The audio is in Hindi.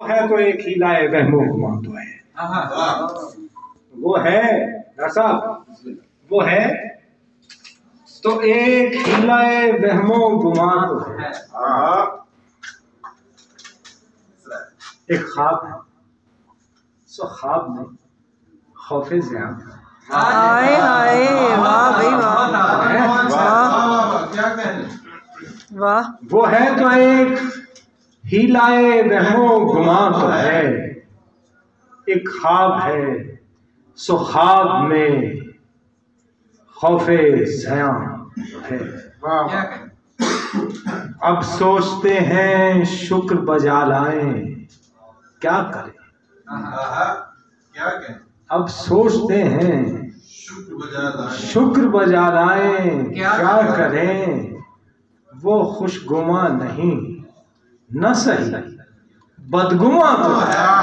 है तो एक ही लाए वहमो गुमा तो है। वो है डॉक्टर साहब वो है तो एक हिलाए वहमो गुमा तो है। एक ख्वाब है। सो ख्वाब में खौफे ज़ियान हाय हाय वाह भाई वाह। वाह। वाह। वो है तो एक हिलाए वहमो गुमा तो है। एक ख्वाब है, सो ख्वाब में खौफे ज़यान है। अब सोचते हैं, शुक्र बजा लाए, क्या करें? क्या कहें अब सोचते हैं, शुक्र बजा लाए, क्या करें? वो खुशगुमा नहीं। न सही बदगुमा तो है।